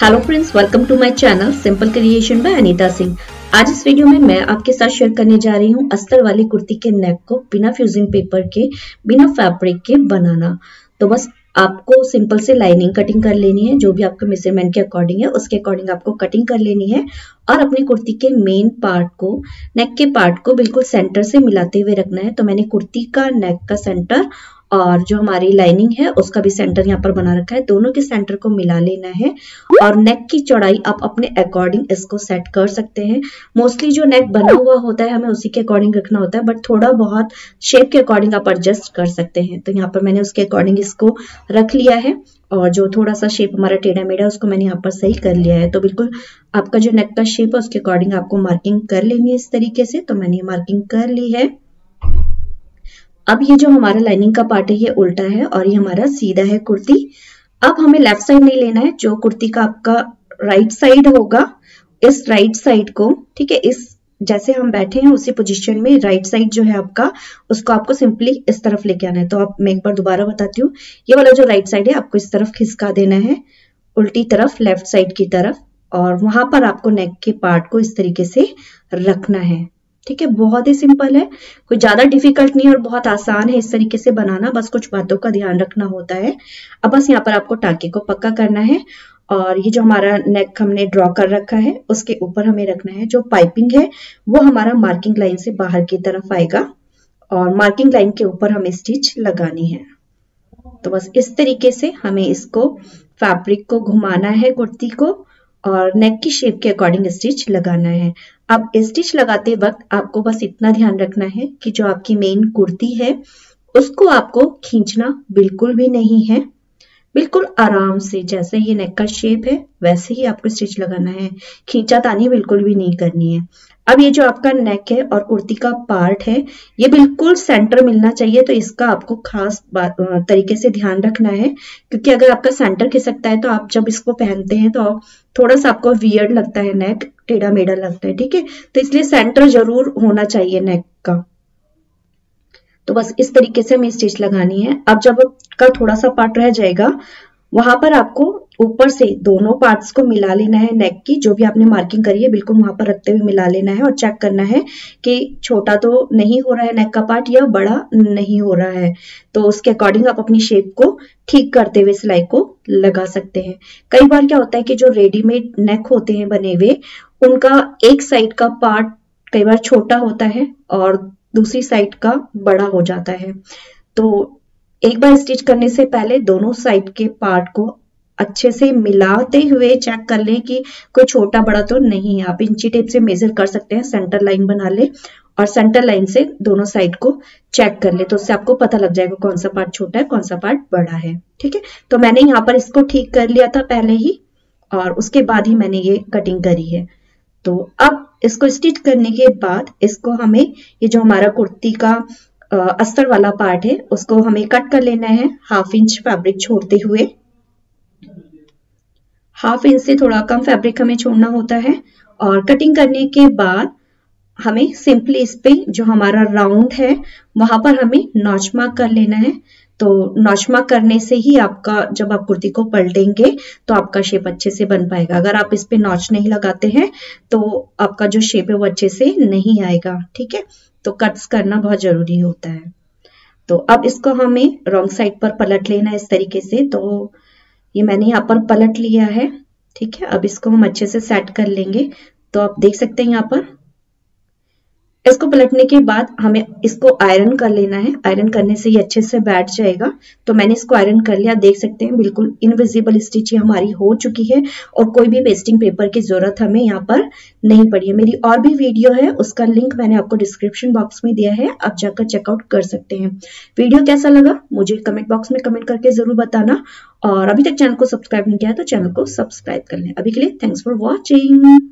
Hello friends welcome to my channel simple creation by Anita Singh आज इस video में मैं आपके साथ शेयर करने जा रही हूँ अस्तर वाली कुर्ती के नेक को बिना फ्यूजिंग पेपर के, बिना फैब्रिक के बनाना। तो बस आपको सिंपल से लाइनिंग कटिंग कर लेनी है, जो भी आपके मेज़रमेंट के अकॉर्डिंग है, उसके अकॉर्डिंग आपको कटिंग कर लेनी है। और अपनी कुर्ती के मेन पार्ट को नेक के पार्ट को बिल्कुल सेंटर से मिलाते हुए रखना है। तो मैंने कुर्ती का नेक का सेंटर और जो हमारी लाइनिंग है, उसका भी सेंटर यहाँ पर बना रखा है। दोनों के सेंटर को मिला लेना है और नेक की चौड़ाई आप अपने अकॉर्डिंग इसको सेट कर सकते हैं। मोस्टली जो नेक बना हुआ होता है, हमें उसी के अकॉर्डिंग रखना होता है बट थोड़ा बहुत शेप के अकॉर्डिंग आप एडजस्ट कर सकते हैं। तो यहाँ पर मैंने उसके अकॉर्डिंग इसको रख लिया है और जो थोड़ा सा शेप हमारा टेढ़ा मेढ़ा उसको मैंने यहाँ पर सही कर लिया है। तो बिल्कुल आपका जो नेक का शेप है, उसके अकॉर्डिंग आपको मार्किंग कर लेनी है इस तरीके से। तो मैंने मार्किंग कर ली है। अब ये जो हमारा लाइनिंग का पार्ट है, ये उल्टा है और ये हमारा सीधा है कुर्ती। अब हमें लेफ़्ट साइड नहीं लेना है, जो कुर्ती का आपका राइट साइड होगा, इस राइट साइड को, ठीक है, इस जैसे हम बैठे हैं, उसी पोजीशन में राइट साइड जो है आपका, उसको आपको सिंपली इस तरफ़ लेके आना है। तो आप मैं एक बार दोबारा बताती हूँ, ये वाला जो राइट साइड है, आपको इस तरफ़ खिसका देना है, उल्टी तरफ़ लेफ़्ट साइड की तरफ़, और वहाँ पर आपको नेक के पार्ट को इस तरीके से रखना है। ठीक है, बहुत ही सिंपल है। कोई ज़्यादा डिफ़िकल्ट नहीं और बहुत आसान है इस तरीके से बनाना। बस कुछ बातों का ध्यान रखना होता है। अब बस यहाँ पर आपको टाके को पक्का करना है और ये जो हमारा नेक हमने ड्रॉ कर रखा है, उसके ऊपर हमें रखना है जो पाइपिंग है, वो हमारा मार्किंग लाइन से बाहर की तरफ़ आएगा और मार्किंग लाइन के ऊपर हमें स्टिच लगानी है। तो बस इस तरीके से हमें इसको फैब्रिक को घुमाना है, कुर्ती को और नेक की शेप के अकॉर्डिंग स्टिच लगाना है। अब स्टिच लगाते वक्त आपको बस इतना ध्यान रखना है कि जो आपकी मेन कुर्ती है, उसको आपको खींचना बिल्कुल भी नहीं है। बिल्कुल आराम से, जैसे ये नेक का शेप है, वैसे ही आपको स्टिच लगाना है। खींचा तानी बिल्कुल भी नहीं करनी है। अब ये जो आपका नेक है और कुर्ती का पार्ट है, ये बिल्कुल सेंटर मिलना चाहिए तो इसका आपको खास तरीके से ध्यान रखना है। क्योंकि अगर आपका सेंटर खिसकता है तो आप जब इसको पहनते हैं तो थोड़ा सा आपको वियर्ड लगता है नेक टेढ़ा मेढ़ा लगता है, ठीक है? तो इसलिए सेंटर ज़रूर होना चाहिए नेक का। तो बस इस तरीके से हमें स्टिच लगानी है। अब जब का थोड़ा सा पार्ट रह जाएगा। वहाँ पर आपको ऊपर से दोनों पार्ट्स को मिला लेना है नेक की, जो भी आपने मार्किंग करी है, बिल्कुल वहाँ पर रखते हुए मिला लेना है और चेक करना है कि छोटा तो नहीं हो रहा है नेक का पार्ट या बड़ा नहीं हो रहा है। तो उसके अकॉर्डिंग आप अपनी शेप को ठीक करते हुए सिलाई को लगा सकते हैं। कई बार क्या होता है कि जो रेडीमेड नेक होते हैं बने हुए, उनका एक साइड का पार्ट कई बार छोटा होता है और दूसरी साइड का बड़ा हो जाता है। तो एक बार स्टिच करने से पहले दोनों साइड के पार्ट को अच्छे से मिलाते हुए चेक कर लें कि कोई छोटा बड़ा तो नहीं है। आप इंची टेप से मेजर कर सकते हैं सेंटर लाइन बना ले और सेंटर लाइन से दोनों साइड को चेक कर ले। तो उससे आपको पता लग जाएगा कौन सा पार्ट छोटा है, कौन सा पार्ट बड़ा है। ठीक है? तो मैंने यहाँ पर इसको ठीक कर लिया था पहले ही और उसके बाद ही मैंने ये कटिंग करी है। तो अब इसको स्टिच करने के बाद इसको हमें ये जो हमारा कुर्ती का अस्तर वाला पार्ट है, उसको हमें कट कर लेना है हाफ़ इंच फैब्रिक छोड़ते हुए। हाफ़ इंच से थोड़ा कम फैब्रिक हमें छोड़ना होता है और कटिंग करने के बाद हमें सिंपली इस पे जो हमारा राउंड है, वहाँ पर हमें नॉच मार्क कर लेना है। तो नौचमा करने से ही आपका, जब आप कुर्ती को पलटेंगे तो आपका शेप अच्छे से बन पाएगा। अगर आप इस पे नॉच नहीं लगाते हैं तो आपका जो शेप है वो अच्छे से नहीं आएगा, ठीक है? तो कट्स करना बहुत ज़रूरी होता है। तो अब इसको हमें रॉन्ग साइड पर पलट लेना है इस तरीके से। तो ये मैंने यहाँ पर पलट लिया है, ठीक है? अब इसको हम अच्छे से सेट कर लेंगे। तो आप देख सकते हैं यहाँ पर इसको पलटने के बाद हमें इसको आयरन कर लेना है। आयरन करने से ये अच्छे से बैठ जाएगा। तो मैंने इसको आयरन कर लिया। देख सकते हैं, बिल्कुल इनविजिबल स्टिच हमारी हो चुकी है और कोई भी पेस्टिंग पेपर की ज़रूरत हमें यहाँ पर नहीं पड़ी है। मेरी और भी वीडियो है, उसका लिंक मैंने आपको डिस्क्रिप्शन बॉक्स में दिया है। आप जाकर चेकआउट कर सकते हैं। वीडियो कैसा लगा? मुझे कमेंट बॉक्स में कमेंट करके ज़रूर बताना। और अभी तक चैनल को सब्सक्राइब नहीं किया तो चैनल को सब्सक्राइब कर लें। अभी के लिए थैंक्स फॉर वॉचिंग